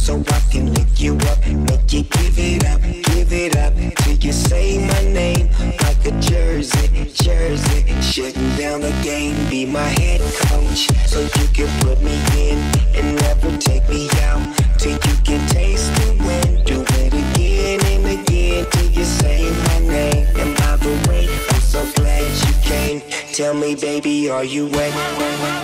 so I can lick you up, make you give it up, give it up till you say my name like a jersey, jersey. Shutting down the game, be my head coach, so you can put me in and never take me out till you can taste the wind, Do it again and again till you say my name. And by the way, I'm so glad you came. Tell me, baby, are you wet?